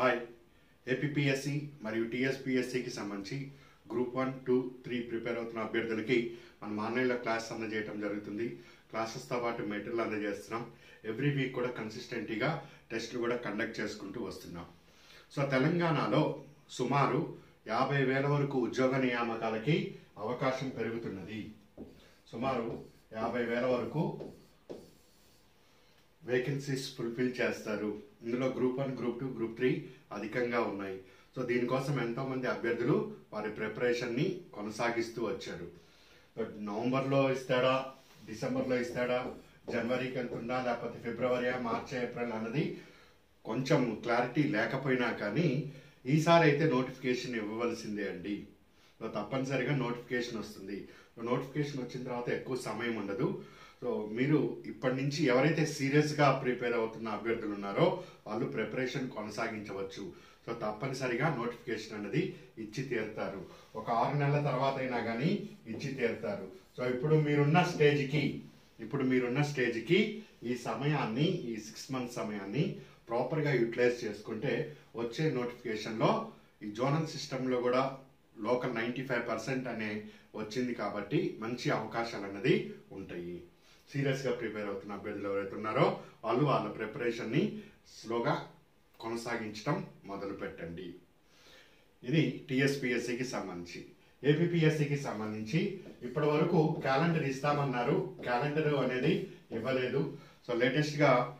Hi APSC మరియు టీఎస్పిఎస్సికి సంబంధించి group one two three prepare అవుతున్న అభ్యర్థులకి మనం ఆన్లైన్లో క్లాస్ అందజేయడం జరుగుతుంది. క్లాసెస్తో పాటు మెటీరియల్ అందజేస్తున్నాం. ఎవ్రీ వీక్ కూడా కన్సిస్టెంట్గా టెస్టులు కూడా కండక్ట్ చేసుకుంటూ వస్తున్నాం. సో తెలంగాణలో సుమారు యాభై వేల వరకు ఉద్యోగ నియామకాలకి అవకాశం పెరుగుతున్నది. సుమారు యాభై వేల వరకు వేకెన్సీస్ ఫుల్ఫిల్ చేస్తారు. ఇందులో group one group two group three అధికంగా ఉన్నాయి. సో దీనికోసం ఎంతోమంది అభ్యర్థులు వారి ప్రిపరేషన్ని కొనసాగిస్తూ వచ్చారు. బట్ నవంబర్లో ఇస్తాడా? డిసెంబర్లో ఇస్తాడా? జనవరికి వెళ్తుందా? లేకపోతే ఫిబ్రవరి మార్చి ఏప్రిల్ అన్నది కొంచెం క్లారిటీ లేకపోయినా కానీ ఈసారి అయితే నోటిఫికేషన్ ఇవ్వవలసిందే అండి. తప్పనిసరిగా నోటిఫికేషన్ వస్తుంది. నోటిఫికేషన్ వచ్చిన తర్వాత ఎక్కువ సమయం ఉండదు. సో మీరు ఇప్పటి నుంచి ఎవరైతే సీరియస్గా ప్రిపేర్ అవుతున్న అభ్యర్థులు ఉన్నారో వాళ్ళు ప్రిపరేషన్ కొనసాగించవచ్చు. సో తప్పనిసరిగా నోటిఫికేషన్ అనేది ఇచ్చి తీరుతారు. ఒక ఆరు నెలల తర్వాత అయినా కానీ ఇచ్చి తీరుతారు. సో ఇప్పుడు మీరున్న స్టేజ్కి ఇప్పుడు మీరున్న స్టేజ్కి ఈ సమయాన్ని ఈ సిక్స్ మంత్స్ సమయాన్ని ప్రాపర్గా యూటిలైజ్ చేసుకుంటే వచ్చే నోటిఫికేషన్లో ఈ జోనల్ సిస్టంలో కూడా లోకల్ నైంటీ ఫైవ్ పర్సెంట్ అనే వచ్చింది కాబట్టి మంచి అవకాశాలు అన్నది ఉంటాయి. సీరియస్గా ప్రిపేర్ అవుతున్న అభ్యర్థులు ఎవరైతే ఉన్నారో వాళ్ళు వాళ్ళ ప్రిపరేషన్ని స్లోగా కొనసాగించడం మొదలు పెట్టండి. ఇది టీఎస్పిఎస్సికి సంబంధించి. ఏపీఎస్సికి సంబంధించి ఇప్పటి వరకు క్యాలెండర్ ఇస్తామన్నారు. క్యాలెండర్ అనేది ఇవ్వలేదు. సో లేటెస్ట్గా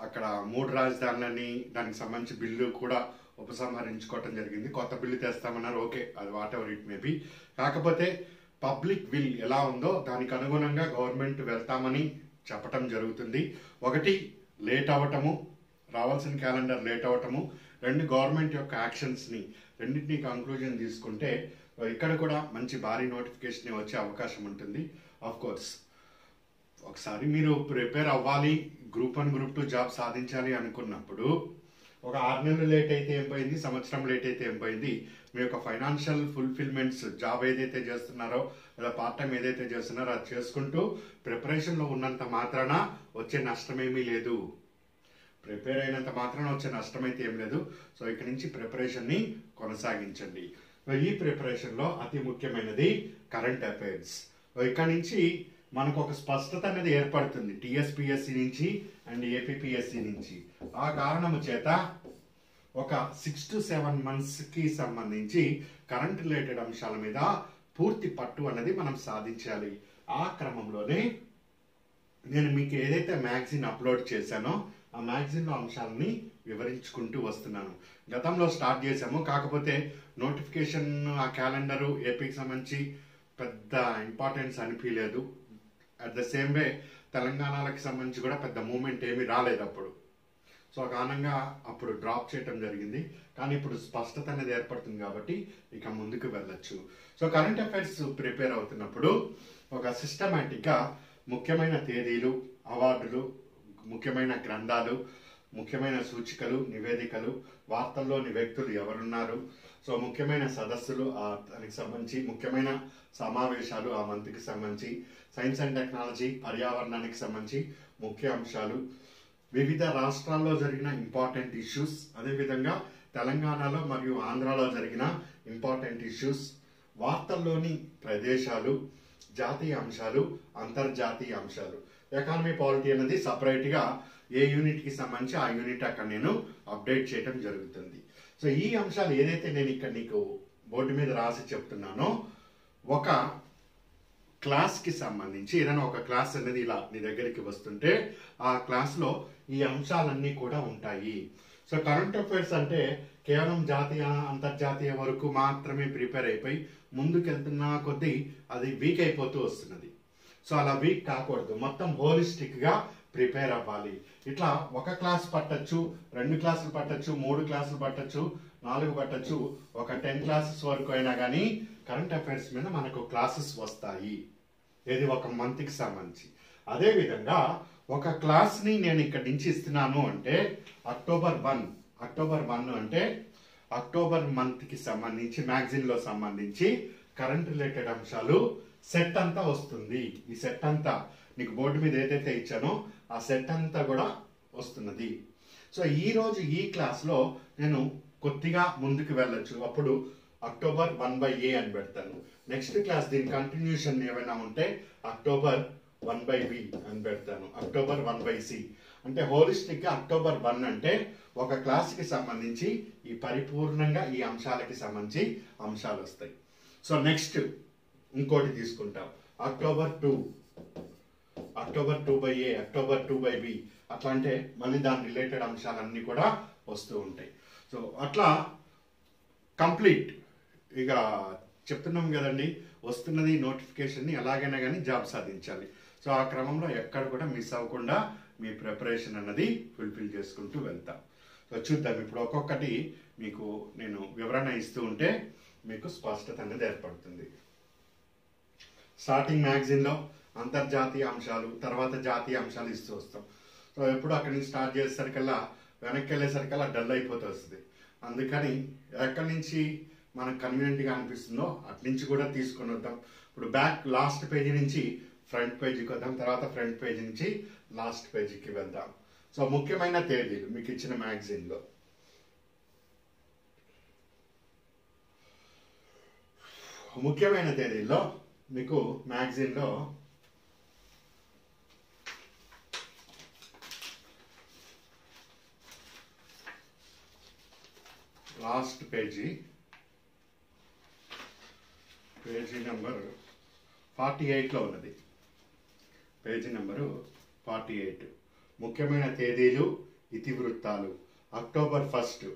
అక్కడ మూడు రాజధానులని దానికి సంబంధించి బిల్లు కూడా ఉపసంహరించుకోవటం జరిగింది. కొత్త బిల్లు తెస్తామన్నారు. ఓకే అది వాట్ ఎవర్ ఇట్ మేబీ కాకపోతే పబ్లిక్ విల్ ఎలా ఉందో దానికి అనుగుణంగా గవర్నమెంట్ వెళ్తామని చెప్పటం జరుగుతుంది. ఒకటి లేట్ అవ్వటము రావాల్సిన క్యాలెండర్ లేట్ అవ్వటము రెండు గవర్నమెంట్ యొక్క యాక్షన్స్ని రెండింటిని కంక్లూజన్ తీసుకుంటే ఇక్కడ కూడా మంచి భారీ నోటిఫికేషన్ వచ్చే అవకాశం ఉంటుంది. ఆఫ్ కోర్స్ ఒకసారి మీరు ప్రిపేర్ అవ్వాలి group one group two job సాధించాలి అనుకున్నప్పుడు ఒక ఆరు నెలలు లేట్ అయితే ఏం పోయింది సంవత్సరం లేట్ అయితే ఏం పోయింది మీ యొక్క ఫైనాన్షియల్ ఫుల్ఫిల్మెంట్స్ జాబ్ ఏదైతే చేస్తున్నారో లేదా పార్ట్ టైం ఏదైతే చేస్తున్నారో అది చేసుకుంటూ ప్రిపరేషన్లో ఉన్నంత మాత్రాన వచ్చే నష్టమేమీ లేదు. ప్రిపేర్ అయినంత మాత్రాన వచ్చే నష్టం అయితే ఏం లేదు. సో ఇక్కడ నుంచి ప్రిపరేషన్ని కొనసాగించండి. ఈ ప్రిపరేషన్లో అతి ముఖ్యమైనది కరెంట్ అఫైర్స్ ఇక్కడ నుంచి మనకు ఒక స్పష్టత అనేది ఏర్పడుతుంది టిఎస్పిఎస్సి నుంచి అండ్ ఏపీఎస్సి నుంచి. ఆ కారణము చేత ఒక సిక్స్ టు సెవెన్ మంత్స్కి సంబంధించి కరెంట్ రిలేటెడ్ అంశాల మీద పూర్తి పట్టు అనేది మనం సాధించాలి. ఆ క్రమంలోనే నేను మీకు ఏదైతే మ్యాగజిన్ అప్లోడ్ చేశానో ఆ మ్యాగజిన్లో అంశాలని వివరించుకుంటూ వస్తున్నాను. గతంలో స్టార్ట్ చేశాము. కాకపోతే నోటిఫికేషన్ ఆ క్యాలెండరు ఏపీకి సంబంధించి పెద్ద ఇంపార్టెన్స్ అనిపించలేదు. అట్ ద సేమ్ వే తెలంగాణకి సంబంధించి కూడా పెద్ద మూమెంట్ ఏమీ రాలేదు అప్పుడు. సో కారణంగా అప్పుడు డ్రాప్ చేయటం జరిగింది. కానీ ఇప్పుడు స్పష్టత అనేది ఏర్పడుతుంది కాబట్టి ఇక ముందుకు వెళ్ళొచ్చు. సో కరెంట్ అఫైర్స్ ప్రిపేర్ అవుతున్నప్పుడు ఒక సిస్టమేటిక్గా ముఖ్యమైన తేదీలు అవార్డులు ముఖ్యమైన గ్రంథాలు ముఖ్యమైన సూచికలు నివేదికలు వార్తల్లోని వ్యక్తులు ఎవరున్నారు? సో ముఖ్యమైన సదస్సులు దానికి సంబంధించి ముఖ్యమైన సమావేశాలు ఆ మంత్కి సంబంధించి సైన్స్ అండ్ టెక్నాలజీ పర్యావరణానికి సంబంధించి ముఖ్య అంశాలు వివిధ రాష్ట్రాల్లో జరిగిన ఇంపార్టెంట్ ఇష్యూస్ అదేవిధంగా తెలంగాణలో మరియు ఆంధ్రాలో జరిగిన ఇంపార్టెంట్ ఇష్యూస్ వార్తల్లోని ప్రదేశాలు జాతీయ అంశాలు అంతర్జాతీయ అంశాలు. ఎకానమీ పాలిటీ అనేది సపరేట్గా ఏ యూనిట్కి సంబంధించి ఆ యూనిట్ అక్కడ నేను అప్డేట్ చేయడం జరుగుతుంది. సో ఈ అంశాలు ఏదైతే నేను ఇక్కడ నీకు బోర్డు మీద రాసి చెప్తున్నానో ఒక క్లాస్కి సంబంధించి ఏదైనా ఒక క్లాస్ అనేది ఇలా నీ దగ్గరికి వస్తుంటే ఆ క్లాస్లో ఈ అంశాలన్నీ కూడా ఉంటాయి. సో కరెంట్ అఫైర్స్ అంటే కేవలం జాతీయ అంతర్జాతీయ వరకు మాత్రమే ప్రిపేర్ అయిపోయి ముందుకెళ్తున్న కొద్దీ అది వీక్ అయిపోతూ వస్తున్నది. సో అలా వీక్ కాకూడదు. మొత్తం హోలిస్టిక్గా ప్రిపేర్ అవ్వాలి. ఇట్లా ఒక క్లాస్ పట్టచ్చు రెండు క్లాసులు పట్టచ్చు మూడు క్లాసులు పట్టచ్చు నాలుగు పట్టచ్చు ఒక టెన్ క్లాసెస్ వరకు అయినా కానీ కరెంట్ అఫైర్స్ మీద మనకు క్లాసెస్ వస్తాయి. ఏది ఒక మంత్కి సంబంధించి. అదేవిధంగా ఒక క్లాస్ని నేను ఇక్కడి నుంచి ఇస్తున్నాను అంటే అక్టోబర్ వన్. అక్టోబర్ వన్ అంటే అక్టోబర్ మంత్కి సంబంధించి మ్యాగజిన్లో సంబంధించి కరెంట్ రిలేటెడ్ అంశాలు సెట్ అంతా వస్తుంది. ఈ సెట్ అంతా నీకు బోర్డు మీద ఏదైతే ఇచ్చానో ఆ సెట్ అంతా కూడా వస్తున్నది. సో ఈ రోజు ఈ క్లాస్లో నేను కొద్దిగా ముందుకు వెళ్ళొచ్చు. అప్పుడు అక్టోబర్ వన్ బై ఏ అని పెడతాను. నెక్స్ట్ క్లాస్ దీని కంటిన్యూషన్ ఏమైనా ఉంటే అక్టోబర్ వన్ బై బి అని పెడతాను. అక్టోబర్ వన్ బై సి అంటే హోలిస్టిక్గా అక్టోబర్ వన్ అంటే ఒక క్లాస్కి సంబంధించి ఈ పరిపూర్ణంగా ఈ అంశాలకి సంబంధించి అంశాలు వస్తాయి. సో నెక్స్ట్ ఇంకోటి తీసుకుంటాం. October two October two by A October two by B అట్లా అంటే మళ్ళీ దాని రిలేటెడ్ అంశాలన్నీ కూడా వస్తూ ఉంటాయి. సో అట్లా కంప్లీట్ ఇక చెప్తున్నాం కదండి వస్తున్నది నోటిఫికేషన్ని ఎలాగైనా కానీ జాబ్ సాధించాలి. సో ఆ క్రమంలో ఎక్కడ కూడా మిస్ అవ్వకుండా మీ ప్రిపరేషన్ అన్నది ఫుల్ఫిల్ చేసుకుంటూ వెళ్తాం. సో చూద్దాం. ఇప్పుడు ఒక్కొక్కటి మీకు నేను వివరణ ఇస్తూ ఉంటే మీకు స్పష్టత అనేది ఏర్పడుతుంది. స్టార్టింగ్ మ్యాగజైన్లో అంతర్జాతీయ అంశాలు తర్వాత జాతీయ అంశాలు ఇస్తూ వస్తాం. సో ఎప్పుడు అక్కడి నుంచి స్టార్ట్ చేసేసరికల్లా వెనక్కి వెళ్ళేసరికల్లా డల్ అయిపోతూ వస్తుంది. అందుకని ఎక్కడి నుంచి మనకు కన్వీనియంట్గా అనిపిస్తుందో అటు నుంచి కూడా తీసుకొని వద్దాం. ఇప్పుడు బ్యాక్ లాస్ట్ పేజీ నుంచి ఫ్రంట్ పేజీకి వద్దాం. తర్వాత ఫ్రంట్ పేజీ నుంచి లాస్ట్ పేజీకి వెళ్దాం. సో ముఖ్యమైన తేదీలు మీకు ఇచ్చిన మ్యాగజైన్లో ముఖ్యమైన తేదీల్లో మీకు మ్యాగజైన్లో last page page number forty ఎయిట్లో ఉన్నది. Page number forty eight. ముఖ్యమైన తేదీలు ఇతివృత్తాలు. October first.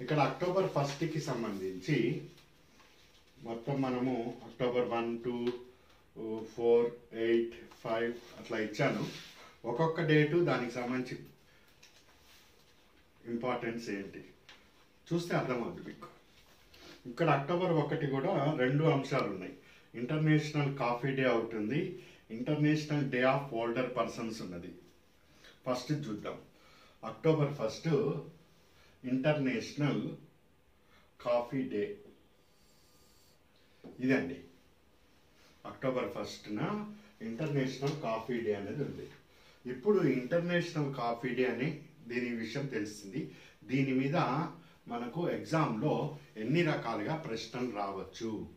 ఇక్కడ అక్టోబర్ ఫస్ట్కి సంబంధించి మొత్తం మనము October one two four eight five అట్లా ఇచ్చాను. ఒక్కొక్క డేటు దానికి సంబంధించి ఇంపార్టెన్స్ ఏంటి? చూస్తే అర్థమవుతుంది మీకు. ఇక్కడ అక్టోబర్ ఒకటి కూడా రెండు అంశాలు ఉన్నాయి ఇంటర్నేషనల్ కాఫీ డే ఒకటి ఉంది. International day of older persons ఉన్నది. ఫస్ట్ చూద్దాం. October first international coffee day. ఇదండి. అక్టోబర్ ఫస్ట్న ఇంటర్నేషనల్ కాఫీ డే అనేది ఉంది. ఇప్పుడు ఇంటర్నేషనల్ కాఫీ డే అని దీని విషయం తెలిసింది దీని మీద మనకు ఎగ్జామ్లో ఎన్ని రకాలుగా ప్రశ్నలు రావచ్చు?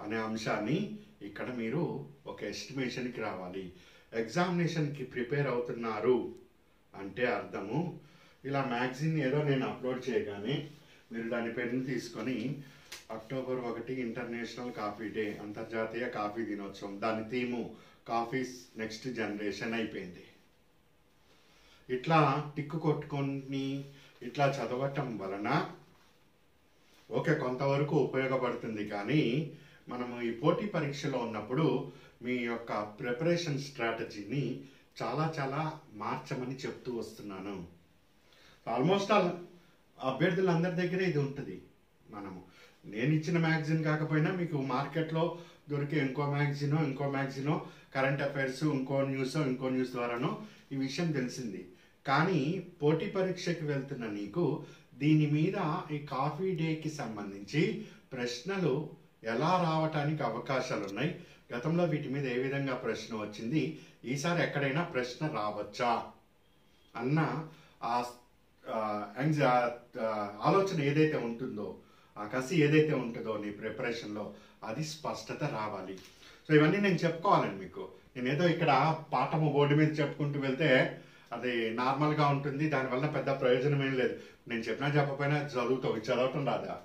అనే అంశాన్ని ఇక్కడ మీరు ఒక ఎస్టిమేషన్కి రావాలి. ఎగ్జామినేషన్కి ప్రిపేర్ అవుతున్నారు అంటే అర్థము. ఇలా మ్యాగజిన్ ఏదో నేను అప్లోడ్ చేయగానే మీరు దాని పెన్ను తీసుకొని అక్టోబర్ ఒకటి ఇంటర్నేషనల్ కాఫీ డే అంతర్జాతీయ కాఫీ దినోత్సవం దాని థీము కాఫీస్ నెక్స్ట్ జనరేషన్ అయిపోయింది. ఇట్లా టిక్కు కొట్టుకొని ఇట్లా చదవటం వలన ఓకే కొంతవరకు ఉపయోగపడుతుంది. కానీ మనము ఈ పోటీ పరీక్షలో ఉన్నప్పుడు మీ యొక్క ప్రిపరేషన్ స్ట్రాటజీని చాలా చాలా మార్చమని చెప్తూ వస్తున్నాను. ఆల్మోస్ట్ ఆల్ అభ్యర్థులందరి దగ్గర ఇది ఉంటుంది. మనము నేను ఇచ్చిన మ్యాగజిన్ కాకపోయినా మీకు మార్కెట్లో దొరికే ఇంకో మ్యాగజినో ఇంకో మ్యాగజినో కరెంట్ అఫైర్స్ ఇంకో న్యూస్ ఇంకో న్యూస్ ద్వారానో ఈ విషయం తెలిసింది. కానీ పోటీ పరీక్షకి వెళ్తున్న నీకు దీని మీద ఈ కాఫీ డేకి సంబంధించి ప్రశ్నలు ఎలా రావటానికి అవకాశాలు ఉన్నాయి గతంలో వీటి మీద ఏ విధంగా ప్రశ్న వచ్చింది? ఈసారి ఎక్కడైనా ప్రశ్న రావచ్చా? అన్న ఆలోచన ఏదైతే ఉంటుందో ఆ కసి ఏదైతే ఉంటుందో నీ ప్రిపరేషన్లో అది స్పష్టత రావాలి. సో ఇవన్నీ నేను చెప్పుకోవాలండి మీకు. నేను ఏదో ఇక్కడ పాఠము బోర్డు మీద చెప్పుకుంటూ వెళ్తే అది నార్మల్గా ఉంటుంది దానివల్ల పెద్ద ప్రయోజనం ఏం లేదు. నేను చెప్పినా చెప్పకపోయినా చదువుతావు చదవటం రాదా?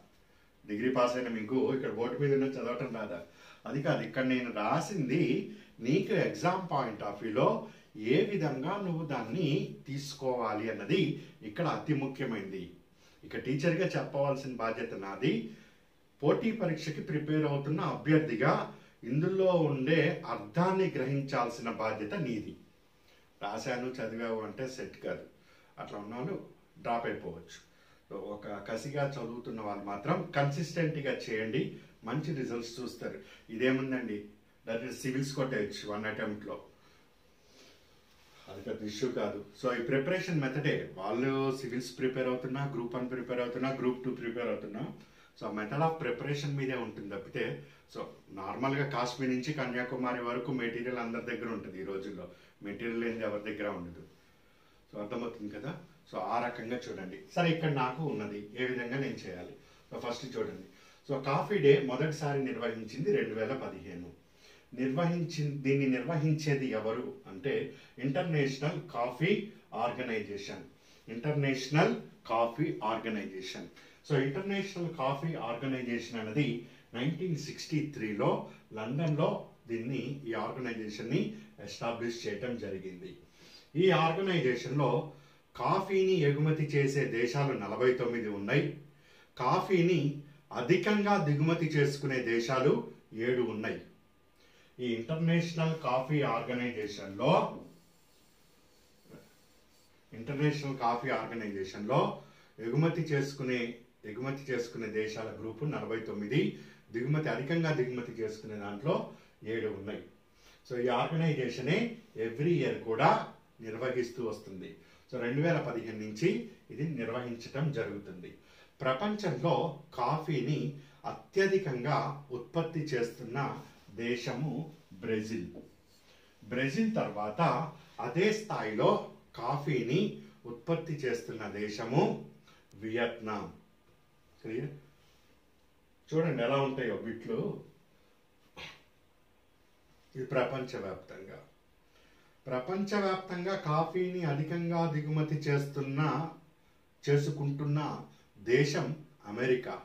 డిగ్రీ పాస్ అయిన మీకు ఇక్కడ బోర్డు మీద ఉన్న చదవటం రాదా? అది కాదు ఇక్కడ నేను రాసింది నీకు ఎగ్జామ్ పాయింట్ ఆఫ్ వ్యూలో ఏ విధంగా నువ్వు దాన్ని తీసుకోవాలి అన్నది ఇక్కడ అతి ముఖ్యమైనది ఇక టీచర్గా చెప్పవలసిన బాధ్యత నాది. పోటీ పరీక్షకి ప్రిపేర్ అవుతున్న అభ్యర్థిగా ఇందులో ఉండే అర్థాన్ని గ్రహించాల్సిన బాధ్యత నీది. రాశాను చదివావు అంటే సెట్ కాదు. అట్లా ఉన్నాను డ్రాప్ అయిపోవచ్చు. సో ఒక కసిగా చదువుతున్న వాళ్ళు మాత్రం కన్సిస్టెంట్గా చేయండి మంచి రిజల్ట్స్ చూస్తారు. ఇదేముందండి? డైరెక్ట్ సివిల్స్ కొట్టేయచ్చు వన్ అటెంప్ట్లో అది పెద్ద ఇష్యూ కాదు. సో ఈ ప్రిపరేషన్ మెథడే. వాళ్ళు సివిల్స్ ప్రిపేర్ అవుతున్నా గ్రూప్ వన్ ప్రిపేర్ అవుతున్నా గ్రూప్ టూ ప్రిపేర్ అవుతున్నా. సో మెథడ్ ఆఫ్ ప్రిపరేషన్ మీదే ఉంటుంది తప్పితే సో నార్మల్గా కాశ్మీర్ నుంచి కన్యాకుమారి వరకు మెటీరియల్ అందరి దగ్గర ఉంటుంది ఈ రోజుల్లో. మెటీరియల్ అనేది ఎవరి దగ్గర ఉండదు. సో అర్థమవుతుంది కదా? సో ఆ రకంగా చూడండి. సరే ఇక్కడ నాకు ఉన్నది ఏ విధంగా నేను చేయాలి? సో ఫస్ట్ చూడండి. సో కాఫీ డే మొదటిసారి నిర్వహించింది రెండు వేల పదిహేను. నిర్వహించి దీన్ని నిర్వహించేది ఎవరు అంటే international coffee organization. International coffee organization. So international coffee organization అనేది నైన్టీన్ సిక్స్టీ త్రీలో లండన్లో దీన్ని ఈ ఆర్గనైజేషన్ని ఎస్టాబ్లిష్ చేయటం జరిగింది. ఈ ఆర్గనైజేషన్లో కాఫీని ఎగుమతి చేసే దేశాలు నలభై తొమ్మిది ఉన్నాయి. కాఫీని అధికంగా దిగుమతి చేసుకునే దేశాలు ఏడు ఉన్నాయి. ఈ ఇంటర్నేషనల్ కాఫీ ఆర్గనైజేషన్లో ఇంటర్నేషనల్ కాఫీ ఆర్గనైజేషన్లో ఎగుమతి చేసుకునే ఎగుమతి చేసుకునే దేశాల గ్రూపు నలభై తొమ్మిది. దిగుమతి అధికంగా దిగుమతి చేసుకునే దాంట్లో ఏడు ఉన్నాయి. సో ఈ ఆర్గనైజేషనే ఎవ్రీ ఇయర్ కూడా నిర్వహిస్తూ వస్తుంది. సో రెండు వేల పదిహేను నుంచి ఇది నిర్వహించటం జరుగుతుంది. ప్రపంచంలో కాఫీని అత్యధికంగా ఉత్పత్తి చేస్తున్న దేశము బ్రెజిల్. బ్రెజిల్ తర్వాత అదే స్థాయిలో కాఫీని ఉత్పత్తి చేస్తున్న దేశము వియత్నాం. క్లియర్ చూడండి ఎలా ఉంటాయో బిట్లు. ఇది ప్రపంచవ్యాప్తంగా. ప్రపంచవ్యాప్తంగా కాఫీని అధికంగా దిగుమతి చేస్తున్న చేసుకుంటున్న దేశం అమెరికా.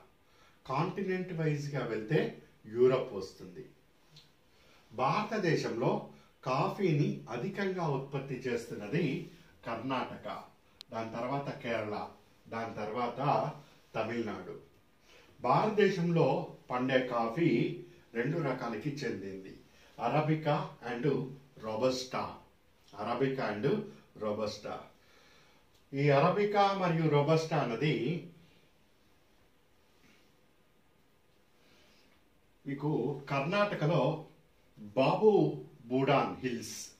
కాంటినెంట్ వైజ్గా వెళ్తే యూరప్ వస్తుంది. భారతదేశంలో కాఫీని అధికంగా ఉత్పత్తి చేస్తున్నది కర్ణాటక దాని తర్వాత కేరళ దాని తర్వాత తమిళనాడు. భారతదేశంలో పండే కాఫీ రెండు రకాలకి చెందింది. Arabica and robusta arabica and robusta ఈ అరబికా మరియు రోబస్టా అన్నది మీకు కర్ణాటకలో బాబు బూడాన్ హిల్స్.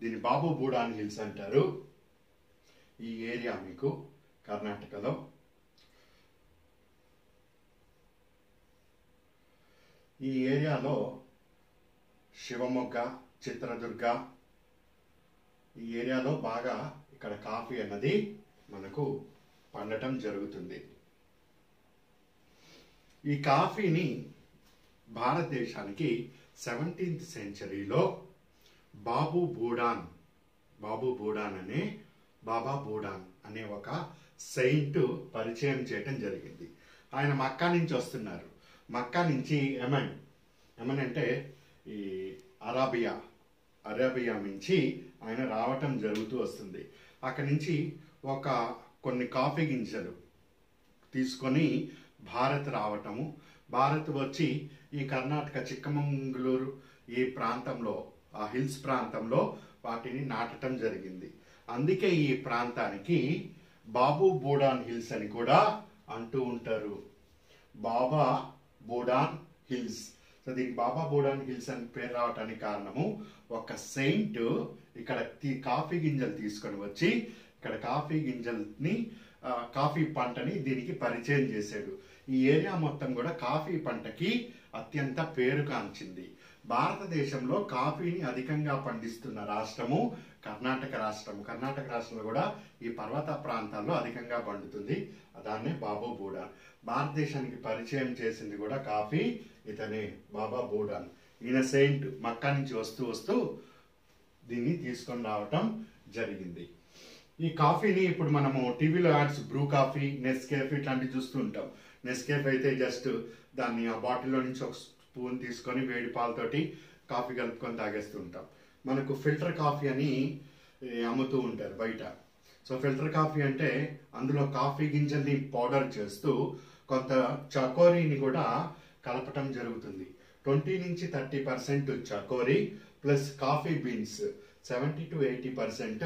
దీని బాబు బూడాన్ హిల్స్ అంటారు. ఈ ఏరియా మీకు కర్ణాటకలో. ఈ ఏరియాలో శివమొగ్గ చిత్రదుర్గ ఈ ఏరియాలో బాగా ఇక్కడ కాఫీ అన్నది మనకు పండటం జరుగుతుంది. ఈ కాఫీని భారతదేశానికి సెవెంటీన్త్ సెంచరీలో బాబు బూడాన్ బాబు బూడాన్ అనే బాబా బూడాన్ అనే ఒక సెయింట్ పరిచయం చేయటం జరిగింది. ఆయన మక్కా నుంచి వస్తున్నారు. మక్కా నుంచి ఎమన్ ఎమన్ అంటే ఈ అరాబియా అరేబియా నుంచి ఆయన రావటం జరుగుతూ వస్తుంది. అక్కడి నుంచి ఒక కొన్ని కాఫీ గింజలు తీసుకొని భారత్ రావటము. భారత్ వచ్చి ఈ కర్ణాటక చిక్కమంగళూరు ఈ ప్రాంతంలో ఆ హిల్స్ ప్రాంతంలో వాటిని నాటటం జరిగింది. అందుకే ఈ ప్రాంతానికి బాబు బూడాన్ హిల్స్ అని కూడా అంటూ ఉంటారు. బాబా బూడాన్ హిల్స్. సో దీనికి బాబా బోడాన్ హిల్స్ అని పేరు రావటానికి కారణము ఒక సెయింట్ ఇక్కడ కాఫీ గింజలు తీసుకొని వచ్చి ఇక్కడ కాఫీ గింజల్ని కాఫీ పంటని దీనికి పరిచయం చేశాడు. ఈ ఏరియా మొత్తం కూడా కాఫీ పంటకి అత్యంత పేరుగాంచింది. భారతదేశంలో కాఫీని అధికంగా పండిస్తున్న రాష్ట్రము కర్ణాటక రాష్ట్రము. కర్ణాటక రాష్ట్రంలో కూడా ఈ పర్వత ప్రాంతాల్లో అధికంగా పండుతుంది. దాన్నే బాబా బూడాన్ భారతదేశానికి పరిచయం చేసింది కూడా కాఫీ ఇతనే బాబా బూడాన్ ఈయన సెయింట్ మక్కా నుంచి వస్తూ వస్తూ దీన్ని తీసుకొని రావటం జరిగింది. ఈ కాఫీని ఇప్పుడు మనము టీవీలో యాడ్స్ బ్రూ కాఫీ నెస్కేఫ్ ఇట్లాంటివి చూస్తూ ఉంటాం. నెస్కేఫ్ అయితే జస్ట్ దాన్ని ఆ బాటిల్లో నుంచి ఒక స్పూన్ తీసుకొని వేడి పాలతోటి కాఫీ కలుపుకొని తాగేస్తూ ఉంటాం మనకు ఫిల్టర్ కాఫీ అని అమ్ముతూ ఉంటారు బయట. సో ఫిల్టర్ కాఫీ అంటే అందులో కాఫీ గింజల్ని పౌడర్ చేస్తూ కొంత చకోరీని కూడా కలపటం జరుగుతుంది. ట్వంటీ నుంచి thirty percent chicory plus coffee beans seventy to eighty percent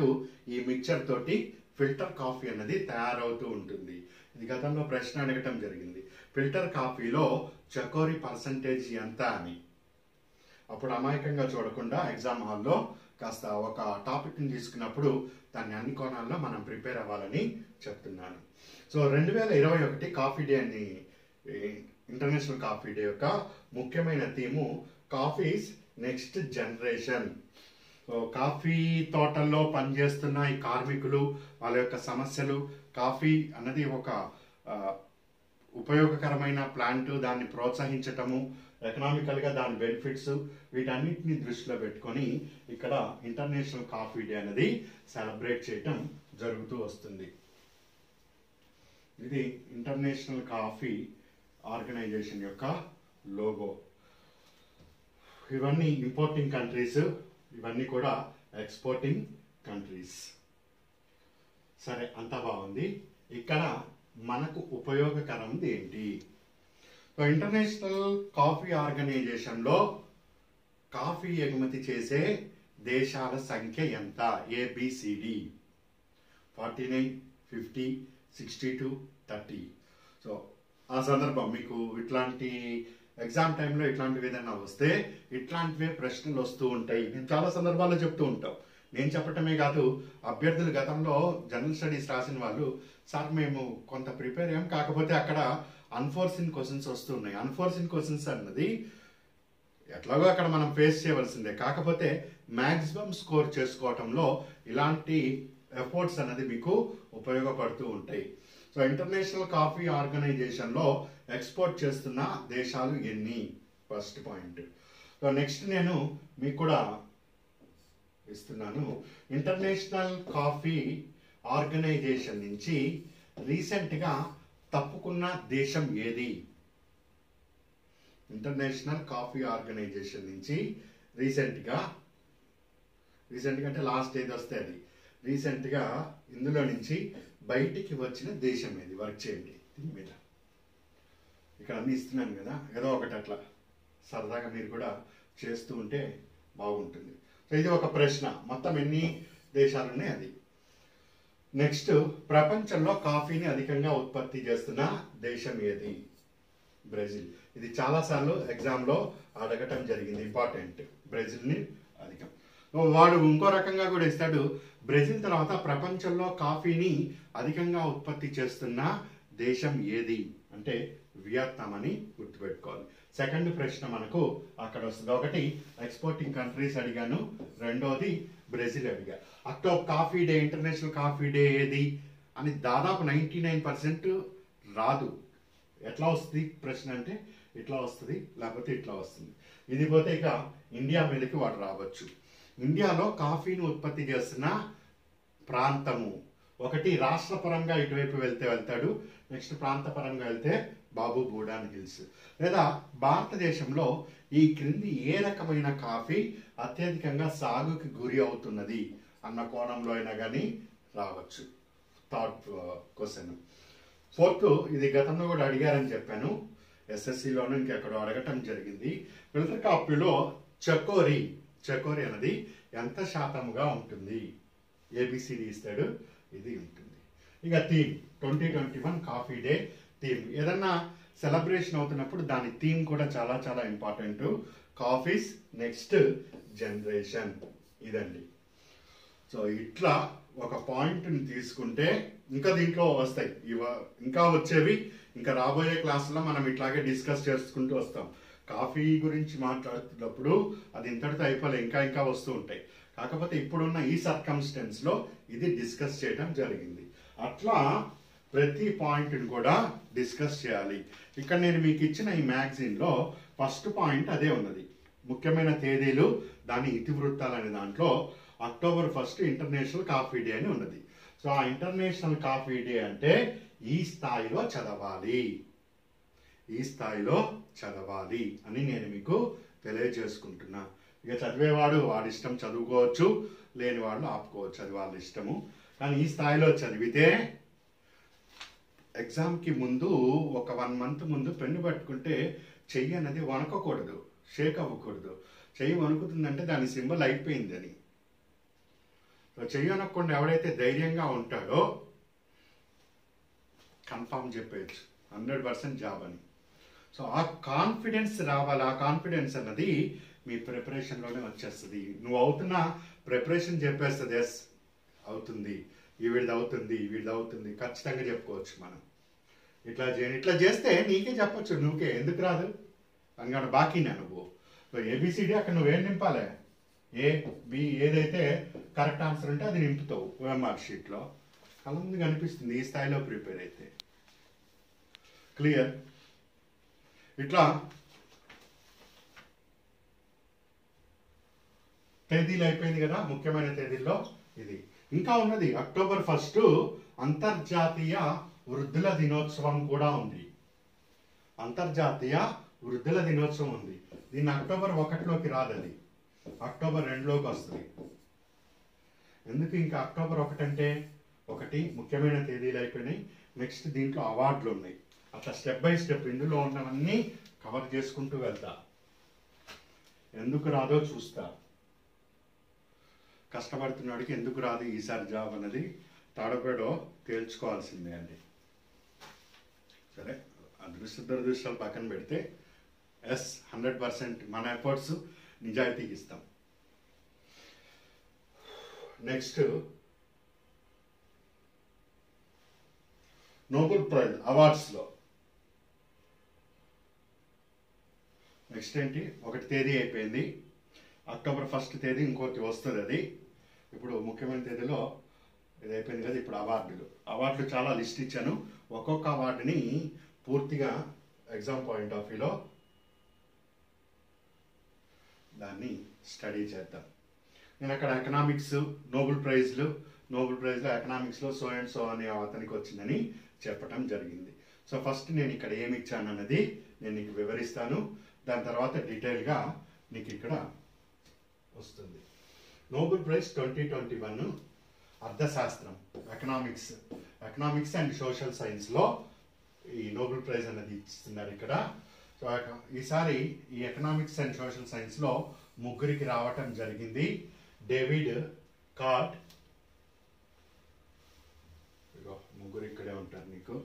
ఈ మిక్చర్ తోటి ఫిల్టర్ కాఫీ అన్నది తయారవుతూ ఉంటుంది. ఇది గతంలో ప్రశ్న అడగటం జరిగింది. ఫిల్టర్ కాఫీలో చకోరీ పర్సంటేజ్ ఎంత అని. అప్పుడు అమాయకంగా చూడకుండా ఎగ్జామ్ హాల్లో కాస్త ఒక టాపిక్ని తీసుకున్నప్పుడు దాన్ని అన్ని కోణాల్లో మనం ప్రిపేర్ అవ్వాలని చెప్తున్నాను. సో రెండు వేల ఇరవై ఒకటి కాఫీ డే అని ఇంటర్నేషనల్ కాఫీ డే యొక్క ముఖ్యమైన theme coffee's next generation. Coffee తోటల్లో పనిచేస్తున్న ఈ కార్మికులు వాళ్ళ యొక్క సమస్యలు కాఫీ అన్నది ఒక ఉపయోగకరమైన ప్లాంట్ దాన్ని ప్రోత్సహించటము ఎకనామికల్గా దాని బెనిఫిట్స్ వీటన్నిటిని దృష్టిలో పెట్టుకొని ఇక్కడ ఇంటర్నేషనల్ కాఫీ డే అనేది సెలబ్రేట్ చేయటం జరుగుతూ వస్తుంది. ఇది ఇంటర్నేషనల్ కాఫీ ఆర్గనైజేషన్ యొక్క లోగో ఇవన్నీ ఇంపోర్టింగ్ కంట్రీస్ ఇవన్నీ కూడా ఎక్స్పోర్టింగ్ కంట్రీస్ సరే అంతా బాగుంది. ఇక్కడ మనకు ఉపయోగకరంది ఏంటి? సో ఇంటర్నేషనల్ కాఫీ ఆర్గనైజేషన్లో కాఫీ ఎగుమతి చేసే దేశాల సంఖ్య ఎంత? ABCD forty nine fifty sixty two thirty. So ఆ సందర్భం మీకు ఇట్లాంటి ఎగ్జామ్ టైంలో ఇట్లాంటివి ఏదైనా వస్తే ఇట్లాంటివే ప్రశ్నలు వస్తూ ఉంటాయి. నేను చాలా సందర్భాల్లో చెప్తూ ఉంటాం. నేను చెప్పటమే కాదు అభ్యర్థులు గతంలో జనరల్ స్టడీస్ రాసిన వాళ్ళు సార్ మేము కొంత ప్రిపేర్ అయ్యాం కాకపోతే అక్కడ అన్ఫోర్సిన్ క్వశ్చన్స్ వస్తున్నాయి. అన్ఫోర్సిన్ క్వశ్చన్స్ అన్నది ఎట్లాగో అక్కడ మనం ఫేస్ చేయవలసిందే. కాకపోతే మ్యాక్సిమం స్కోర్ చేసుకోవటంలో ఇలాంటి ఎఫర్ట్స్ అనేది మీకు ఉపయోగపడుతూ ఉంటాయి. సో ఇంటర్నేషనల్ కాఫీ ఆర్గనైజేషన్లో ఎక్స్పోర్ట్ చేస్తున్న దేశాలు ఎన్ని? First point. సో నెక్స్ట్ నేను మీకు కూడా ఇస్తున్నాను. ఇంటర్నేషనల్ కాఫీ ఆర్గనైజేషన్ నుంచి రీసెంట్గా తప్పుకున్న దేశం ఏది? ఇంటర్నేషనల్ కాఫీ ఆర్గనైజేషన్ నుంచి రీసెంట్గా రీసెంట్గా అంటే లాస్ట్ ఏది వస్తే అది. రీసెంట్గా ఇందులో నుంచి బయటికి వచ్చిన దేశం ఏది? వర్క్ చేయండి. దీని మీద. ఇక్కడ అన్ని ఇస్తున్నాను కదా. ఏదో ఒకటి అట్లా. సరదాగా మీరు కూడా చేస్తూ ఉంటే బాగుంటుంది. ఇది ఒక ప్రశ్న. మొత్తం ఎన్ని దేశాలున్నాయి అది? నెక్స్ట్ ప్రపంచంలో కాఫీని అధికంగా ఉత్పత్తి చేస్తున్న దేశం ఏది? బ్రెజిల్. ఇది చాలాసార్లు ఎగ్జామ్లో అడగటం జరిగింది. ఇంపార్టెంట్. బ్రెజిల్ని అధికం. వాడు ఇంకో రకంగా కూడా ఇస్తాడు. బ్రెజిల్ తర్వాత ప్రపంచంలో కాఫీని అధికంగా ఉత్పత్తి చేస్తున్న దేశం ఏది? అంటే వియత్నాం అని గుర్తుపెట్టుకోవాలి. సెకండ్ ప్రశ్న మనకు అక్కడ వస్తుంది. ఒకటి ఎక్స్పోర్టింగ్ కంట్రీస్ అడిగాను. రెండోది బ్రెజిల్ అడిగా. October coffee day international coffee day ఏది? అని దాదాపు నైంటీ నైన్ పర్సెంట్ రాదు. ఎట్లా వస్తుంది ప్రశ్న అంటే ఇట్లా వస్తుంది లేకపోతే ఇట్లా వస్తుంది. ఇది పోతే ఇక ఇండియా మీదకి వాడు రావచ్చు. ఇండియాలో కాఫీని ఉత్పత్తి చేస్తున్న ప్రాంతము. ఒకటి రాష్ట్ర పరంగా ఇటువైపు వెళ్తే వెళ్తాడు. నెక్స్ట్ ప్రాంత పరంగా వెళ్తే బాబు బూడాన్ హిల్స్ లేదా భారతదేశంలో ఈ క్రింది ఏ రకమైన కాఫీ అత్యధికంగా సాగుకి గురి అవుతున్నది అన్న కోణంలో అయినా కానీ రావచ్చు. థర్డ్ క్వశ్చన్ ఫోర్త్ ఇది గతంలో కూడా అడిగారని చెప్పాను. ఎస్ఎస్సిలోనూ ఇంకెక్కడో అడగటం జరిగింది. ఫిల్టర్ కాఫీలో చకోరి చకోరి అనేది ఎంత శాతముగా ఉంటుంది? ఏబిసిడి ఇస్తాడు ఇది ఉంటుంది. ఇక theme twenty twenty one coffee day theme. ఏదన్నా సెలబ్రేషన్ అవుతున్నప్పుడు దాని థీమ్ కూడా చాలా చాలా ఇంపార్టెంట్. Coffee's next generation. ఇదండి. సో ఇట్లా ఒక పాయింట్ని తీసుకుంటే ఇంకా దీంట్లో వస్తాయి. ఇవ ఇంకా వచ్చేవి ఇంకా రాబోయే క్లాసులో మనం ఇట్లాగే డిస్కస్ చేసుకుంటూ వస్తాం. కాఫీ గురించి మాట్లాడుతున్నప్పుడు అది ఇంతటితో అయిపోలే ఇంకా ఇంకా వస్తూ ఉంటాయి. కాకపోతే ఇప్పుడున్న ఈ సర్కమ్స్టెన్స్లో ఇది డిస్కస్ చేయడం జరిగింది. అట్లా ప్రతి పాయింట్ని కూడా డిస్కస్ చేయాలి. ఇక్కడ నేను మీకు ఇచ్చిన ఈ మ్యాగజైన్లో ఫస్ట్ పాయింట్ అదే ఉన్నది. ముఖ్యమైన తేదీలు దాని ఇతివృత్తాలు అనే దాంట్లో October first international coffee day అని ఉన్నది. సో ఆ ఇంటర్నేషనల్ కాఫీ డే అంటే ఈ స్థాయిలో చదవాలి. ఈ స్థాయిలో చదవాలి అని నేను మీకు తెలియజేసుకుంటున్నా. ఇక చదివేవాడు వాడి ఇష్టం చదువుకోవచ్చు లేని వాళ్ళు ఆపుకోవచ్చు. అది వాళ్ళ ఇష్టము. కానీ ఈ స్థాయిలో చదివితే ఎగ్జామ్కి ముందు ఒక వన్ మంత్ ముందు పెన్ను పట్టుకుంటే చెయ్యి అనేది వణకకూడదు షేక్ అవ్వకూడదు. చెయ్యి వణుకుతుందంటే దాని సింబల్ అయిపోయిందని సో చెయ్యి వనకుండా ఎవడైతే ధైర్యంగా ఉంటాడో కన్ఫామ్ చెప్పేయచ్చు. హండ్రెడ్ పర్సెంట్ జాబ్ అని. సో ఆ కాన్ఫిడెన్స్ రావాలి ఆ కాన్ఫిడెన్స్ అన్నది మీ ప్రిపరేషన్లోనే వచ్చేస్తుంది. నువ్వు అవుతున్న ప్రిపరేషన్ చెప్పేస్తుంది ఎస్ అవుతుంది. వీడిది అవుతుంది వీడిది అవుతుంది. ఖచ్చితంగా చెప్పుకోవచ్చు మనం. ఇట్లా చే ఇట్లా చేస్తే నీకే చెప్పొచ్చు నువ్వుకే. ఎందుకు రాదు? అందుకని బాకీనా నువ్వు? ఏబిసిడి అక్కడ నువ్వేం నింపాలి? ఏ బి ఏదైతే కరెక్ట్ ఆన్సర్ ఉంటే అది నింపుతావు ఓఎంఆర్ షీట్లో. కళ్ళ అనిపిస్తుంది కనిపిస్తుంది ఈ స్థాయిలో ప్రిపేర్ అయితే. క్లియర్? ఇట్లా తేదీలు అయిపోయింది కదా ముఖ్యమైన తేదీల్లో ఇది. ఇంకా ఉన్నది. అక్టోబర్ ఫస్ట్ అంతర్జాతీయ వృద్ధుల దినోత్సవం కూడా ఉంది. అంతర్జాతీయ వృద్ధుల దినోత్సవం ఉంది. దీన్ని అక్టోబర్ ఒకటిలోకి రాదు అది. అక్టోబర్ రెండులోకి వస్తుంది. ఎందుకు ఇంకా అక్టోబర్ ఒకటంటే? ఒకటి ముఖ్యమైన తేదీలు అయిపోయినాయి. నెక్స్ట్ దీంట్లో అవార్డులు ఉన్నాయి. అట్లా స్టెప్ బై స్టెప్ ఇందులో ఉన్నవన్నీ కవర్ చేసుకుంటూ వెళ్తా. ఎందుకు రాదో చూస్తా. కష్టపడుతున్నాడికి ఎందుకు రాదు ఈసారి జాబ్ అన్నది తాడపేడో తేల్చుకోవాల్సిందే అండి. సరే అదృష్ట దురదృష్టాలు పక్కన పెడితే ఎస్ హండ్రెడ్ పర్సెంట్ మన ఎఫర్ట్స్ నిజాయితీకి ఇస్తాం. నెక్స్ట్ నోబెల్ ప్రైజ్ అవార్డ్స్లో. నెక్స్ట్ ఏంటి? ఒకటి తేదీ అయిపోయింది. అక్టోబర్ ఫస్ట్ తేదీ ఇంకోటి వస్తుంది అది. ఇప్పుడు ముఖ్యమైన తేదీలో ఇది అయిపోయింది కదా ఇప్పుడు అవార్డులు. అవార్డులు చాలా లిస్ట్ ఇచ్చాను. ఒక్కొక్క అవార్డుని పూర్తిగా ఎగ్జామ్ పాయింట్ ఆఫ్ వ్యూలో దాన్ని స్టడీ చేద్దాం. నేను అక్కడ ఎకనామిక్స్ నోబెల్ ప్రైజ్లు నోబెల్ ప్రైజ్లో ఎకనామిక్స్లో సో అండ్ సో అనే అతనికి వచ్చిందని చెప్పటం జరిగింది. సో ఫస్ట్ నేను ఇక్కడ ఏమి ఇచ్చాను అన్నది నేను నీకు వివరిస్తాను. దాని తర్వాత డీటెయిల్గా నీకు ఇక్కడ వస్తుంది. Nobel prize twenty twenty one అర్థశాస్త్రం ఎకనామిక్స్ ఎకనామిక్స్ అండ్ సోషల్ సైన్స్లో ఈ నోబెల్ ప్రైజ్ అనేది ఇస్తున్నారు ఇక్కడ. సో ఈసారి ఈ ఎకనామిక్స్ అండ్ సోషల్ సైన్స్లో ముగ్గురికి రావటం జరిగింది. డేవిడ్ కార్డ్ ముగ్గురు ఇక్కడే ఉంటారు నీకు.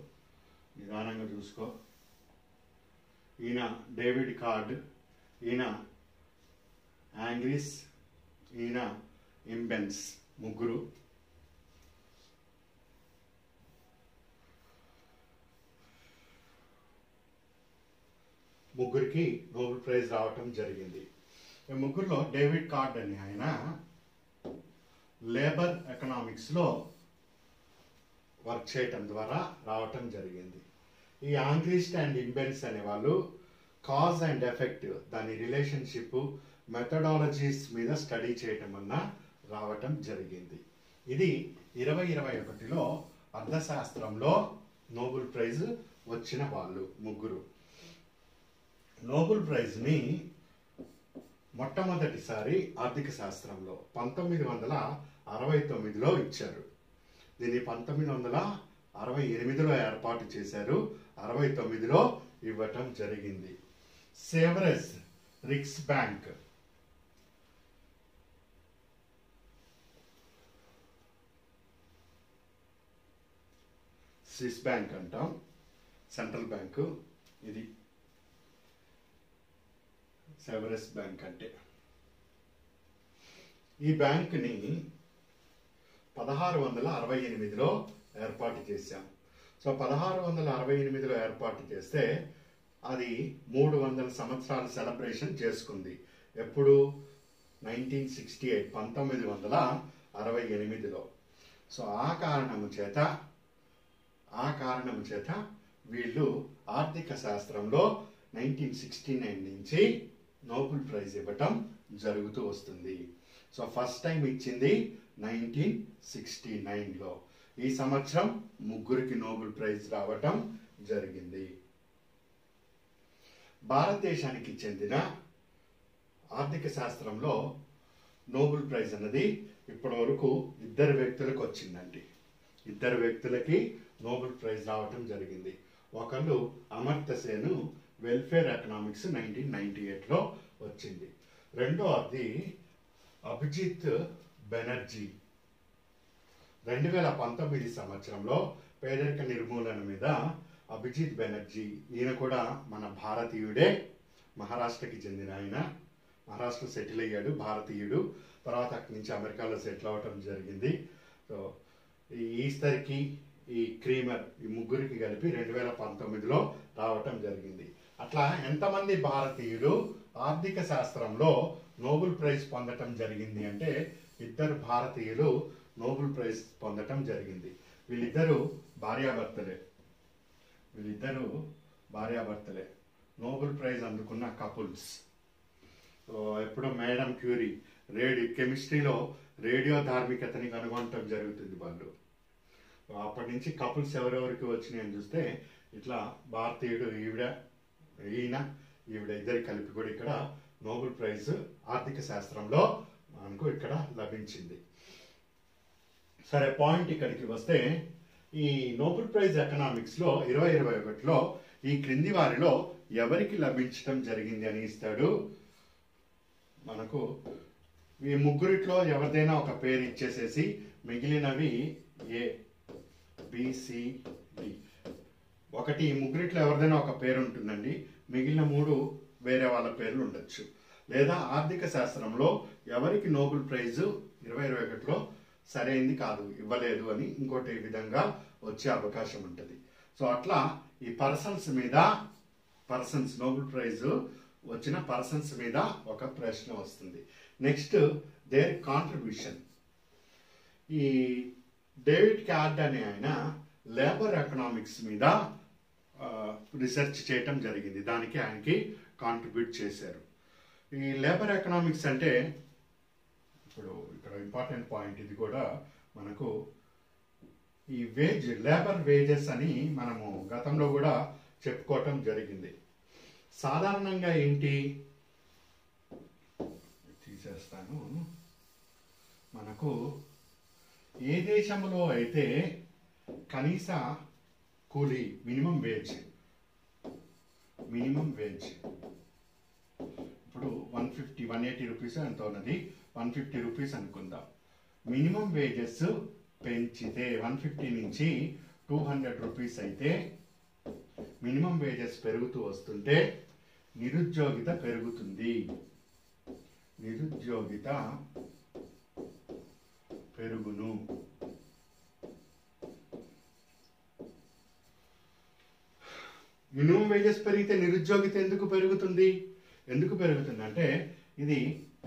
నిదానంగా చూసుకో. ఈయన డేవిడ్ కార్డ్ ఈయన యాంగ్రీస్ ఈయన ఇంబెన్స్ ముగ్గురు. ముగ్గురికి నోబెల్ ప్రైజ్ రావటం జరిగింది. ఈ ముగ్గురులో డేవిడ్ కార్డ్ అని ఆయన లేబర్ ఎకనామిక్స్లో వర్క్ చేయటం ద్వారా రావటం జరిగింది. ఈ ఆంగ్లిస్ట్ అండ్ ఇంబెన్స్ అనే వాళ్ళు కాజ్ అండ్ ఎఫెక్ట్ దాని రిలేషన్షిప్ మెథడాలజీస్ మీద స్టడీ చేయటం వలన రావటం జరిగింది. ఇది ఇరవై ఇరవై ఒకటిలో అర్థశాస్త్రంలో నోబెల్ ప్రైజ్ వచ్చిన వాళ్ళు ముగ్గురు. నోబెల్ ప్రైజ్ని మొట్టమొదటిసారి ఆర్థిక శాస్త్రంలో పంతొమ్మిది వందల అరవై తొమ్మిదిలో ఇచ్చారు. దీన్ని పంతొమ్మిది వందల అరవై ఎనిమిదిలో ఏర్పాటు చేశారు. అరవై తొమ్మిదిలో ఇవ్వటం జరిగింది. Sveriges Riksbank Swiss bank అంటాం. సెంట్రల్ బ్యాంకు ఇది సెవరస్ బ్యాంక్ అంటే. ఈ బ్యాంకుని పదహారు వందల అరవై ఎనిమిదిలో ఏర్పాటు చేశాం. సో పదహారు వందల అరవై ఎనిమిదిలో ఏర్పాటు చేస్తే అది మూడు వందల సంవత్సరాల సెలబ్రేషన్ చేసుకుంది. ఎప్పుడు? నైన్టీన్ సిక్స్టీ ఎయిట్ పంతొమ్మిది వందల అరవై ఎనిమిదిలో. సో ఆ కారణము చేత ఆ కారణం చేత వీళ్ళు ఆర్థిక శాస్త్రంలో నైన్టీన్ సిక్స్టీ నైన్ నుంచి నోబెల్ ప్రైజ్ ఇవ్వటం జరుగుతూ వస్తుంది. సో ఫస్ట్ టైం ఇచ్చింది నైన్టీన్ సిక్స్టీ నైన్లో. ఈ సంవత్సరం ముగ్గురికి నోబెల్ ప్రైజ్ రావటం జరిగింది. భారతదేశానికి చెందిన ఆర్థిక శాస్త్రంలో నోబెల్ ప్రైజ్ అన్నది ఇప్పటి వరకు ఇద్దరు వ్యక్తులకు వచ్చిందండి. ఇద్దరు వ్యక్తులకి నోబెల్ ప్రైజ్ రావటం జరిగింది. ఒకళ్ళు అమర్త్య సేను వెల్ఫేర్ ఎకనామిక్స్ నైన్టీన్ నైన్టీ ఎయిట్లో వచ్చింది. రెండోది అభిజిత్ బెనర్జీ. రెండు వేల పంతొమ్మిది సంవత్సరంలో పేదరిక నిర్మూలన మీద అభిజిత్ బెనర్జీ ఈయన కూడా మన భారతీయుడే మహారాష్ట్రకి చెందిన ఆయన. మహారాష్ట్ర సెటిల్ అయ్యాడు భారతీయుడు. తర్వాత అక్కడి నుంచి అమెరికాలో సెటిల్ అవ్వటం జరిగింది. సో ఈ ఈస్టర్కి ఈ క్రీమర్ ఈ ముగ్గురికి కలిపి రెండు వేల పంతొమ్మిదిలో రావటం జరిగింది. అట్లా ఎంతమంది భారతీయులు ఆర్థిక శాస్త్రంలో నోబెల్ ప్రైజ్ పొందటం జరిగింది అంటే ఇద్దరు భారతీయులు నోబెల్ ప్రైజ్ పొందటం జరిగింది. వీళ్ళిద్దరూ భార్యాభర్తలే. వీళ్ళిద్దరూ భార్యాభర్తలే. నోబెల్ ప్రైజ్ అందుకున్న కపుల్స్. ఎప్పుడో మేడం క్యూరీ రేడి కెమిస్ట్రీలో రేడియో ధార్మికతని కనుగొనటం జరుగుతుంది వాళ్ళు. అప్పటి నుంచి కపుల్స్ ఎవరెవరికి వచ్చినాయని చూస్తే ఇట్లా భారతీయుడు ఈవిడ ఈయన ఈవిడ ఇద్దరు కలిపి కూడా ఇక్కడ నోబెల్ ప్రైజ్ ఆర్థిక శాస్త్రంలో మనకు ఇక్కడ లభించింది. సరే పాయింట్ ఇక్కడికి వస్తే ఈ నోబెల్ ప్రైజ్ ఎకనామిక్స్లో ఇరవై ఇరవై ఒకటిలో ఈ క్రింది వారిలో ఎవరికి లభించడం జరిగింది అని ఇస్తాడు? మనకు ఈ ముగ్గురిట్లో ఎవరిదైనా ఒక పేరు ఇచ్చేసేసి మిగిలినవి ఏ బిసిడి ఒకటి ఈ ముగ్గురిట్లో ఎవరిదైనా ఒక పేరు ఉంటుందండి మిగిలిన మూడు వేరే వాళ్ళ పేర్లు ఉండొచ్చు. లేదా ఆర్థిక శాస్త్రంలో ఎవరికి నోబెల్ ప్రైజ్ ఇరవై ఇరవై ఒకటిలో సరైంది కాదు ఇవ్వలేదు అని ఇంకోటి విధంగా వచ్చే అవకాశం ఉంటుంది. సో అట్లా ఈ పర్సన్స్ మీద పర్సన్స్ నోబెల్ ప్రైజ్ వచ్చిన పర్సన్స్ మీద ఒక ప్రశ్న వస్తుంది. Next their contribution. ఈ డేవిడ్ క్యాడ్ అనే ఆయన లేబర్ ఎకనామిక్స్ మీద రీసెర్చ్ చేయటం జరిగింది. దానికి ఆయనకి కాంట్రిబ్యూట్ చేశారు. ఈ లేబర్ ఎకనామిక్స్ అంటే ఇప్పుడు ఇక్కడ ఇంపార్టెంట్ పాయింట్ ఇది కూడా మనకు ఈ వేజ్ లేబర్ వేజెస్ అని మనము గతంలో కూడా చెప్పుకోవటం జరిగింది. సాధారణంగా ఏంటి? తీసేస్తాను. మనకు ఏ దేశంలో అయితే కనీస కూలీ మినిమం వేజ్ మినిమం వేజ్ ఇప్పుడు one fifty one eighty rupees ఎంత ఉన్నది? వన్ ఫిఫ్టీ రూపీస్ అనుకుందాం. మినిమం వేజెస్ పెంచితే వన్ ఫిఫ్టీ నుంచి టూ హండ్రెడ్ రూపీస్ అయితే మినిమం వేజెస్ పెరుగుతూ వస్తుంటే నిరుద్యోగిత పెరుగుతుంది. నిరుద్యోగిత పెరుగును. మినిమం వేజెస్ పెరిగితే నిరుద్యోగిత ఎందుకు పెరుగుతుంది? ఎందుకు పెరుగుతుంది అంటే ఇది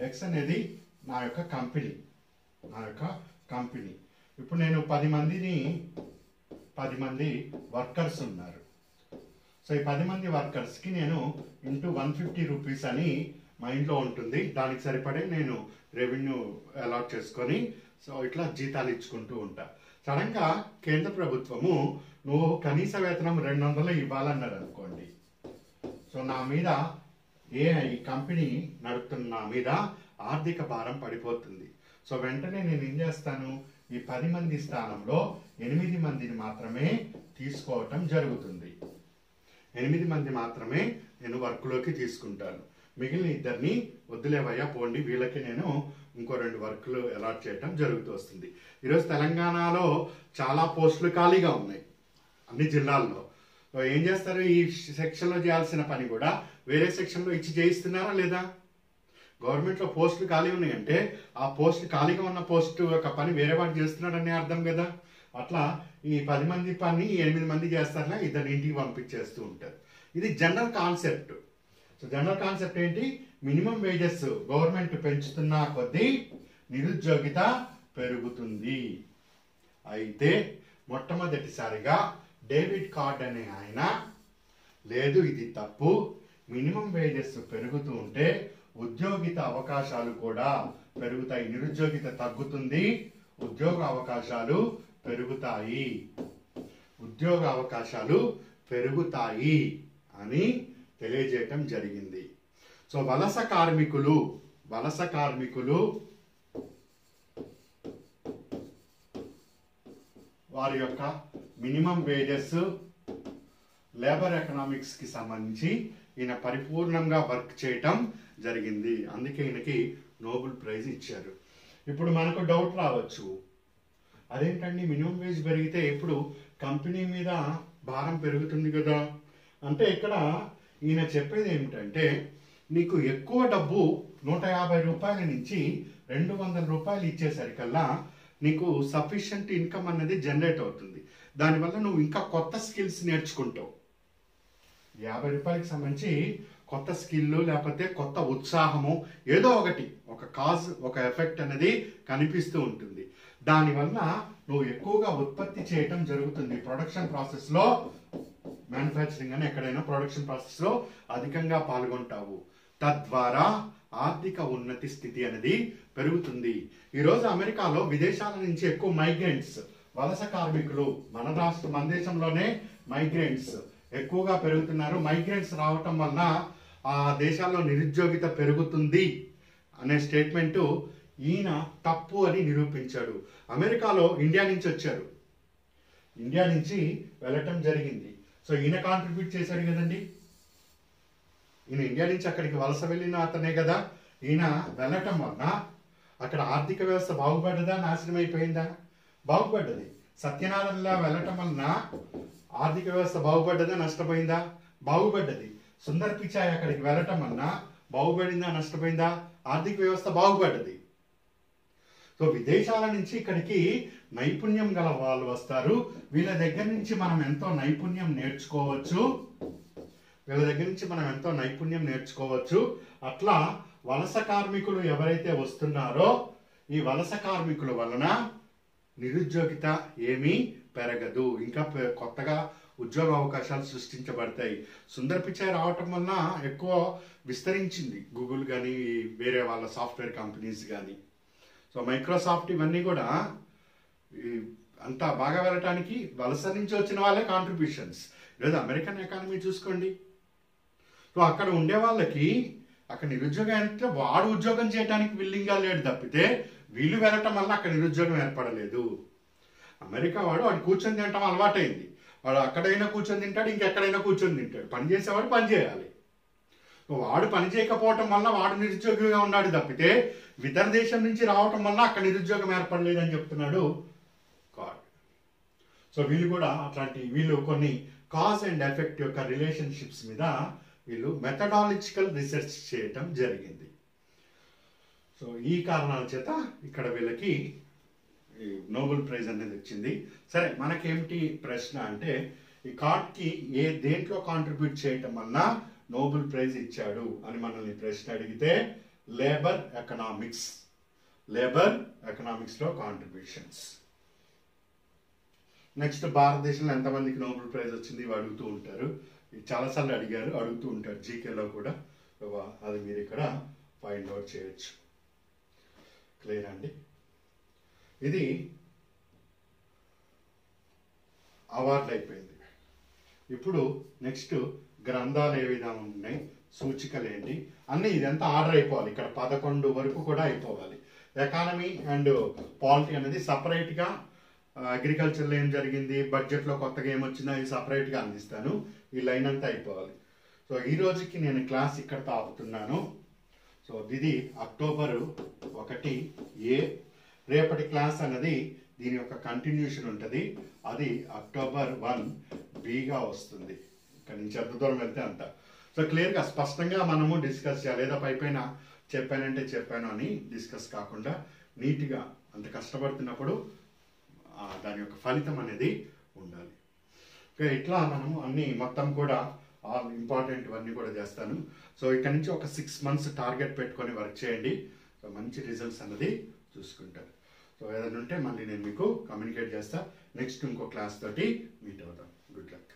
ఎక్స్ అనేది నా యొక్క కంపెనీ. నా యొక్క కంపెనీ. ఇప్పుడు నేను పది మందిని పది మంది వర్కర్స్ ఉన్నారు. సో ఈ పది మంది వర్కర్స్కి నేను ఇంటూ వన్ ఫిఫ్టీ రూపీస్ అని మైండ్లో ఉంటుంది. దానికి సరిపడే నేను రెవెన్యూ అలాట్ చేసుకొని సో ఇట్లా జీతాలు ఇచ్చుకుంటూ ఉంటా. సడన్గా కేంద్ర ప్రభుత్వము నువ్వు కనీస వేతనం రెండు వందలు ఇవ్వాలన్నారు అనుకోండి. సో నా మీద ఏ ఈ కంపెనీ నడుపుతున్న నా మీద ఆర్థిక భారం పడిపోతుంది. సో వెంటనే నేను ఏం చేస్తాను? ఈ పది మంది స్థానంలో ఎనిమిది మందిని మాత్రమే తీసుకోవటం జరుగుతుంది. ఎనిమిది మంది మాత్రమే నేను వర్క్లోకి తీసుకుంటాను. మిగిలిన ఇద్దరిని వద్దులేవయ్యా పోండి. వీళ్ళకి నేను ఇంకో రెండు వర్క్లు అలాట్ చేయటం జరుగుతూ వస్తుంది. ఈరోజు తెలంగాణలో చాలా పోస్టులు ఖాళీగా ఉన్నాయి. అన్ని జిల్లాల్లో. ఏం చేస్తారు? ఈ సెక్షన్లో చేయాల్సిన పని కూడా వేరే సెక్షన్లో ఇచ్చి చేయిస్తున్నారా లేదా? గవర్నమెంట్లో పోస్టులు ఖాళీ ఉన్నాయంటే ఆ పోస్ట్ ఖాళీగా ఉన్న పోస్ట్ యొక్క పని వేరే వాడు చేస్తున్నాడని అర్థం కదా? అట్లా ఈ పది మంది పని ఎనిమిది మంది చేస్తారని ఇద్దరు ఇంటికి పంపించేస్తూ ఉంటారు. ఇది general concept. So general concept ఏంటి? మినిమం వేజెస్ గవర్నమెంట్ పెంచుతున్న కొద్దీ నిరుద్యోగిత పెరుగుతుంది. అయితే మొట్టమొదటిసారిగా డేవిడ్ కార్డ్ అనే ఆయన లేదు ఇది తప్పు మినిమం వేజెస్ పెరుగుతూ ఉంటే ఉద్యోగిత అవకాశాలు కూడా పెరుగుతాయి. నిరుద్యోగిత తగ్గుతుంది ఉద్యోగ అవకాశాలు పెరుగుతాయి. ఉద్యోగ అవకాశాలు పెరుగుతాయి అని తెలియజేయటం జరిగింది. సో వలస కార్మికులు వలస కార్మికులు వారి యొక్క మినిమం వేజెస్ లేబర్ ఎకనామిక్స్కి సంబంధించి ఈయన పరిపూర్ణంగా వర్క్ చేయటం జరిగింది. అందుకే ఈయనకి నోబెల్ ప్రైజ్ ఇచ్చారు. ఇప్పుడు మనకు డౌట్ రావచ్చు. అదేంటండి? మినిమం వేజ్ పెరిగితే ఇప్పుడు కంపెనీ మీద భారం పెరుగుతుంది కదా? అంటే ఇక్కడ ఈయన చెప్పేది ఏమిటంటే నీకు ఎక్కువ డబ్బు నూట యాభై రూపాయల నుంచి రెండు వందల రూపాయలు ఇచ్చేసరికల్లా నీకు సఫిషియంట్ ఇన్కమ్ అనేది జనరేట్ అవుతుంది. దానివల్ల నువ్వు ఇంకా కొత్త స్కిల్స్ నేర్చుకుంటావు. యాభై రూపాయలకి సంబంధించి కొత్త స్కిల్ లేకపోతే కొత్త ఉత్సాహము ఏదో ఒకటి ఒక కాజ్ ఒక ఎఫెక్ట్ అనేది కనిపిస్తూ ఉంటుంది. దానివల్ల నువ్వు ఎక్కువగా ఉత్పత్తి చేయటం జరుగుతుంది. ప్రొడక్షన్ ప్రాసెస్లో మ్యానుఫ్యాక్చరింగ్ అని ఎక్కడైనా ప్రొడక్షన్ ప్రాసెస్లో అధికంగా పాల్గొంటావు. తద్వారా ఆర్థిక ఉన్నతి స్థితి అనేది పెరుగుతుంది. ఈరోజు అమెరికాలో విదేశాల నుంచి ఎక్కువ మైగ్రెంట్స్ వలస కార్మికులు మన రాష్ట్ర మన దేశంలోనే మైగ్రెంట్స్ ఎక్కువగా పెరుగుతున్నారు. మైగ్రెంట్స్ రావటం వలన ఆ దేశాల్లో నిరుద్యోగిత పెరుగుతుంది అనే స్టేట్మెంటు ఈయన తప్పు అని నిరూపించాడు. అమెరికాలో ఇండియా నుంచి వచ్చారు. ఇండియా నుంచి వెళ్ళటం జరిగింది. సో ఈయన కాంట్రిబ్యూట్ చేశాడు కదండి? ఈయన ఇండియా నుంచి అక్కడికి వలస వెళ్ళిన అతనే కదా. ఈయన వెళ్ళటం వలన అక్కడ ఆర్థిక వ్యవస్థ బాగుపడ్డదా? నాశనం అయిపోయిందా? బాగుపడ్డది. సత్యనారాయణలా వెళ్ళటం వలన ఆర్థిక వ్యవస్థ బాగుపడ్డదా? నష్టపోయిందా? బాగుపడ్డది. సుందర్ పిచాయ్ అక్కడికి వెళ్ళటం వలన బాగుపడిందా? నష్టపోయిందా? ఆర్థిక వ్యవస్థ బాగుపడ్డది. సో విదేశాల నుంచి ఇక్కడికి నైపుణ్యం గల వాళ్ళు వస్తారు. వీళ్ళ దగ్గర నుంచి మనం ఎంతో నైపుణ్యం నేర్చుకోవచ్చు. వీళ్ళ దగ్గర నుంచి మనం ఎంతో నైపుణ్యం నేర్చుకోవచ్చు. అట్లా వలస కార్మికులు ఎవరైతే వస్తున్నారో ఈ వలస కార్మికుల వలన నిరుద్యోగిత ఏమీ పెరగదు. ఇంకా కొత్తగా ఉద్యోగ అవకాశాలు సృష్టించబడతాయి. సుందర్ పిచాయ్ రావటం వలన ఎక్కువ విస్తరించింది. గూగుల్ కానీ వేరే వాళ్ళ సాఫ్ట్వేర్ కంపెనీస్ కానీ సో మైక్రోసాఫ్ట్ ఇవన్నీ కూడా ఈ అంతా బాగా వెళ్ళటానికి వలస నుంచి వచ్చిన వాళ్ళే కాంట్రిబ్యూషన్స్ లేదా అమెరికన్ ఎకానమీ చూసుకోండి. సో అక్కడ ఉండే వాళ్ళకి అక్కడ నిరుద్యోగం అంటే వాడు ఉద్యోగం చేయడానికి విల్లింగ్గా లేడు తప్పితే వీళ్ళు వెళ్ళటం వల్ల అక్కడ నిరుద్యోగం ఏర్పడలేదు. అమెరికా వాడు వాడు కూర్చొని తినటం అలవాటైంది. వాడు అక్కడైనా కూర్చొని తింటాడు ఇంకెక్కడైనా కూర్చొని తింటాడు. పని చేసేవాడు పని చేయాలి. వాడు పని చేయకపోవటం వల్ల వాడు నిరుద్యోగిగా ఉన్నాడు తప్పితే ఇతర దేశం నుంచి రావటం వల్ల అక్కడ నిరుద్యోగం ఏర్పడలేదని చెప్తున్నాడు గాడ్. సో వీళ్ళు కూడా అట్లాంటి వీళ్ళు కొన్ని కాజ్ అండ్ ఎఫెక్ట్ యొక్క రిలేషన్షిప్స్ మీద వీళ్ళు మెథడాలజికల్ రీసెర్చ్ చేయటం జరిగింది. సో ఈ కారణాల చేత ఇక్కడ వీళ్ళకి నోబెల్ ప్రైజ్ అనేది వచ్చింది. సరే మనకేమిటి ప్రశ్న అంటే ఈ కార్డ్కి ఏ దేంట్లో కాంట్రిబ్యూట్ చేయటం వల్ల నోబెల్ ప్రైజ్ ఇచ్చాడు అని మనల్ని ప్రశ్న అడిగితే లేబర్ ఎకనామిక్స్ లేబర్ ఎకనామిక్స్లో కాంట్రిబ్యూషన్స్ నెక్స్ట్ భారతదేశంలో ఎంతమందికి నోబెల్ ప్రైజ్ వచ్చింది ఇవి అడుగుతూ ఉంటారు. ఇది చాలాసార్లు అడిగారు అడుగుతూ ఉంటారు. జీకేలో కూడా. అది మీరు ఇక్కడ ఫైండ్ అవుట్ చేయొచ్చు. క్లియర్ అండి? ఇది అవార్డు అయిపోయింది. ఇప్పుడు నెక్స్ట్ గ్రంథాలు ఏ విధంగా ఉన్నాయి? సూచికలు ఏంటి అన్నీ ఇదంతా ఆర్డర్ అయిపోవాలి. ఇక్కడ పదకొండు వరకు కూడా అయిపోవాలి. ఎకానమీ అండ్ పాలిటీ అనేది సపరేట్గా అగ్రికల్చర్లో ఏం జరిగింది? బడ్జెట్లో కొత్తగా ఏమొచ్చిందో అది సపరేట్గా అందిస్తాను. ఈ లైన్ అంతా అయిపోవాలి. సో ఈ రోజుకి నేను క్లాస్ ఇక్కడ ఆపుతున్నాను సో ఇది అక్టోబర్ ఒకటి ఏ రేపటి క్లాస్ అన్నది దీని యొక్క కంటిన్యూషన్ ఉంటుంది. అది అక్టోబర్ వన్ బీగా వస్తుంది. ఇక్కడ నుంచి ఎంత దూరం వెళ్తే అంత. సో క్లియర్గా స్పష్టంగా మనము డిస్కస్ చేయాలి. ఏదో పైపైన చెప్పానంటే చెప్పాను అని డిస్కస్ కాకుండా నీట్గా అంత కష్టపడుతున్నప్పుడు దాని యొక్క ఫలితం అనేది ఉండాలి. ఓకే ఇట్లా మనము అన్ని మొత్తం కూడా ఆల్ ఇంపార్టెంట్ అన్నీ కూడా చేస్తాను. సో ఇక్కడ నుంచి ఒక సిక్స్ మంత్స్ టార్గెట్ పెట్టుకొని వర్క్ చేయండి. సో మంచి రిజల్ట్స్ అన్నది చూసుకుంటారు. సో ఏదైనా ఉంటే మళ్ళీ నేను మీకు కమ్యూనికేట్ చేస్తా. నెక్స్ట్ ఇంకో క్లాస్ తోటి మీట్ అవుతాం. Good luck.